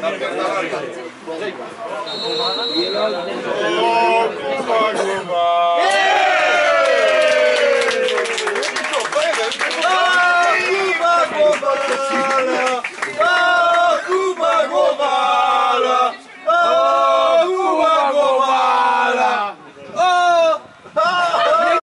Oh, compadre.